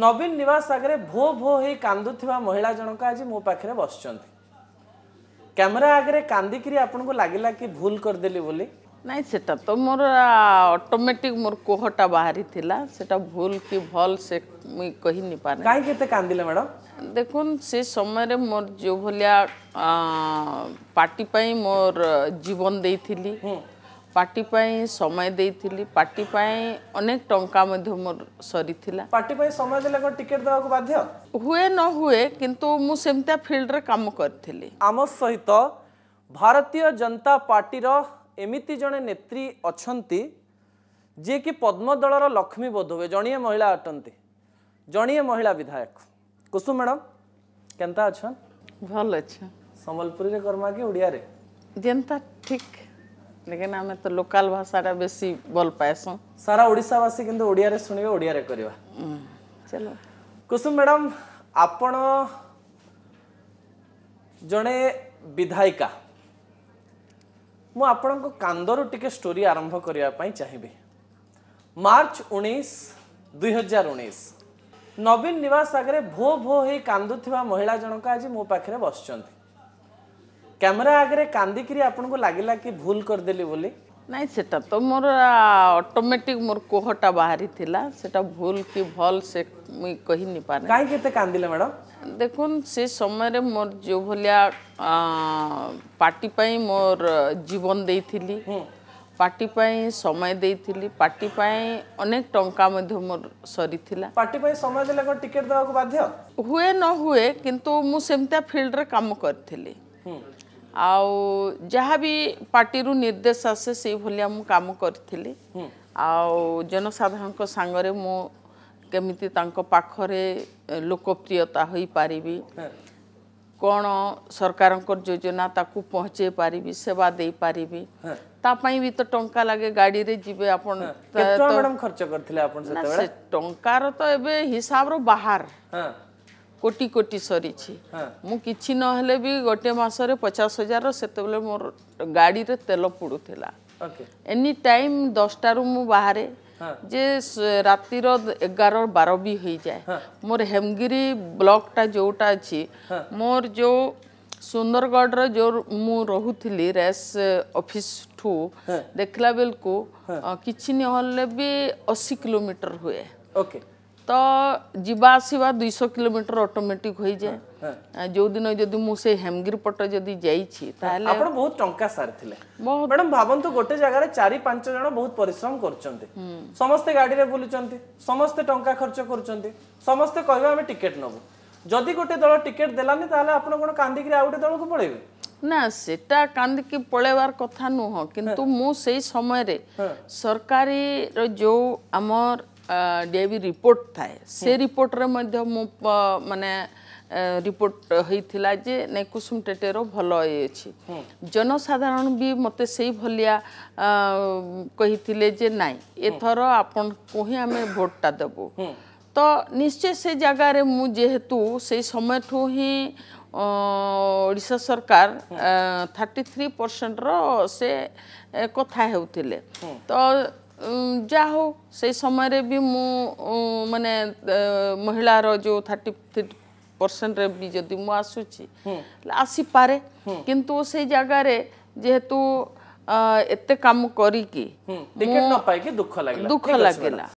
ନବୀନ ନିବାସ ଆଗରେ ଭୋ ଭୋ ହୋଇ କାନ୍ଦୁଥିବା ମହିଳା ଜଣକ ଆଜି ମୋ ପାଖରେ ବସିଛନ୍ତି କ୍ୟାମେରା ଆଗରେ କାନ୍ଦିକିରି ଆପଣଙ୍କୁ ଲାଗିଲା କି ଭୁଲ କରିଦେଲି ବୋଲି ନାଇଁ ସେଟା ତ ମୋର ଅଟୋମେଟିକ୍ ମୋର କୋହଟା ବାହାରିଥିଲା ସେଟା ଭୁଲ କି ଭଲ ସେ ମୁଇଁ କହିନି ପାରେ କାହିଁକି ଏତେ କାନ୍ଦିଲେ ମ୍ୟାଡ଼ମ୍ ଦେଖୁନ୍ ସେ ସମୟରେ ମୋର ଯେଉଁ ଭଳିଆ ପାର୍ଟି ପାଇଁ ମୋର ଜୀବନ ଦେଇଥିଲି ପାର୍ଟି ପାଇଁ ସମୟ ଦେଇଥିଲି ପାର୍ଟି ପାଇଁ ଅନେକ ଟଙ୍କା ମଧ୍ୟ ମୋର ସରିଥିଲା ପାର୍ଟି ପାଇଁ ସମୟ ଦେଲେ କ'ଣ ଟିକେଟ୍ ଦେବାକୁ ବାଧ୍ୟ ହୁଏ ନ ହୁଏ କିନ୍ତୁ ମୁଁ ସେମିତିଆ ଫିଲ୍ଡରେ କାମ କରିଥିଲି ଆମ ସହିତ ଭାରତୀୟ ଜନତା ପାର୍ଟିର ଏମିତି ଜଣେ ନେତ୍ରୀ ଅଛନ୍ତି ଯିଏକି ପଦ୍ମ ଦଳର ଲକ୍ଷ୍ମୀ ବୋଧହୁଏ ଜଣିଏ ମହିଳା ଅଟନ୍ତି ଜଣିଏ ମହିଳା ବିଧାୟକ କୁସୁମ ମ୍ୟାଡ଼ାମ୍ କେନ୍ତା ଅଛନ୍ ଭଲ ଅଛନ୍ ସମ୍ବଲପୁରୀରେ କର୍ମା କି ଓଡ଼ିଆରେ ଯେନ୍ତା ଠିକ୍ ଲେକିନ ଆମେ ତ ଲୋକାଲ ଭାଷାଟା ବେଶୀ ଭଲ ପାଏସୁଁ ସାରା ଓଡ଼ିଶାବାସୀ କିନ୍ତୁ ଓଡ଼ିଆରେ ଶୁଣିବେ ଓଡ଼ିଆରେ କରିବା ଚାଲ କୁସୁମ ମ୍ୟାଡ଼ାମ୍ ଆପଣ ଜଣେ ବିଧାୟିକା ମୁଁ ଆପଣଙ୍କ କାନ୍ଦରୁ ଟିକେ ଷ୍ଟୋରି ଆରମ୍ଭ କରିବା ପାଇଁ ଚାହିଁବି ମାର୍ଚ୍ଚ ଉଣେଇଶ ଦୁଇହଜାର ଉଣେଇଶ ନବୀନ ନିବାସ ଆଗରେ ଭୋ ଭୋ ହେଇ କାନ୍ଦୁଥିବା ମହିଳା ଜଣକ ଆଜି ମୋ ପାଖରେ ବସିଛନ୍ତି ক্যামেরা আগে কান্দিকি আপনার লাগিলা কি ভুল করেদেলি বলে ନାଇଁ ସେଟା ତ ମୋର ଅଟୋମେଟିକ୍ ମୋର କୋହଟା ବାହାରିଥିଲା ସେଟା ଭୁଲ କି ଭଲ ସେ ମୁଇଁ କହିନିପାରେ କାହିଁକି ଏତେ କାନ୍ଦିଲେ ମ୍ୟାଡ଼ମ୍ ଦେଖୁନ୍ ସେ ସମୟରେ ମୋର ଯେଉଁ ଭଳିଆ ପାର୍ଟି ପାଇଁ ମୋର ଜୀବନ ଦେଇଥିଲି ପାର୍ଟି ପାଇଁ ସମୟ ଦେଇଥିଲି ପାର୍ଟି ପାଇଁ ଅନେକ ଟଙ୍କା ମଧ୍ୟ ମୋର ସରିଥିଲା ପାର୍ଟି ପାଇଁ ସମୟ ଦେଲେ କ'ଣ ଟିକେଟ୍ ଦେବାକୁ ବାଧ୍ୟ ହୁଏ ନ ହୁଏ କିନ୍ତୁ ମୁଁ ସେମିତିଆ ଫିଲ୍ଡରେ କାମ କରିଥିଲି ଆଉ ଯାହା ବି ପାର୍ଟିରୁ ନିର୍ଦ୍ଦେଶ ଆସେ ସେଇଭଳିଆ ମୁଁ କାମ କରିଥିଲି ଆଉ ଜନସାଧାରଣଙ୍କ ସାଙ୍ଗରେ ମୁଁ କେମିତି ତାଙ୍କ ପାଖରେ ଲୋକପ୍ରିୟତା ହୋଇପାରିବି କ'ଣ ସରକାରଙ୍କର ଯୋଜନା ତାକୁ ପହଞ୍ଚେଇ ପାରିବି ସେବା ଦେଇପାରିବି ତା ପାଇଁ ବି ତ ଟଙ୍କା ଲାଗେ ଗାଡ଼ିରେ ଯିବେ ଆପଣ ଖର୍ଚ୍ଚ କରିଥିଲେ ଆପଣ ଟଙ୍କାର ତ ଏବେ ହିସାବର ବାହାର কোটি কোটি সরিছি মু কিছি ন হলে বি গটে মাসরে 50 হাজার সেতবে মোর গাড়ি রে তেল ওকে এনি টাইম 10 টা রুম বাহারে যে রাতির 11 12 বি হই যায় মোর হেমগিরি ব্লকটা যেটা আছে মোর সুন্দরগড় র যে মু রহুলি রেস অফিস টু দেখলা বেলকু ন হলে বি 80 কিলোমিটার হুয়ে ওকে তো যা আসবা দুইশো কিলোমিটার অটোমেটিক হয়ে যায় যেদিন যদি মু সেই হেমগির পট যদি যাইছি তাহলে আপন বহুত টঙ্কা সারিলে ম্যাডাম ভাবন্তু গোটে জায়গায় চারি পাঁচ জন বহুত পরিশ্রম করছন্তি সমস্তে গাড়িরে বুলুচন্তি সমস্তে টঙ্কা খরচ করছন্তি সমস্তে কইবা আমি টিকেট নবু যদি গোটে দল টিকেট দেলানি তাহলে আপন কোন কান্দিকি আউ গোটে দলকু পড়াইবে না সেটা কান্দিকি পড়াইবার কথা নুহ কিন্তু মু সেই সময়রে সরকারি যে আমার डेबी रिपोर्ट थाए से रिपोर्ट हाँ। रे मध्य माने रिपोर्ट होता जे नहीं कुसुम टेटेर भल ये हाँ। जनसाधारण भी मत से भलिया कही ना यथर आपण को भोटा देवु तो निश्चय से जगार मुझेतु हाँ। से समय ठू ही ओडा सरकार थर्टी थ्री परसेंट रे कथा हो तो जा से समय रे भी मु माने महिला रो जो थर्टी परसेंट रे भी जदी मु आसुची आसी पारे किंतु से जगह रे जेहेतु एते काम करी की देखे न पाए के दुख लागला दुख लागला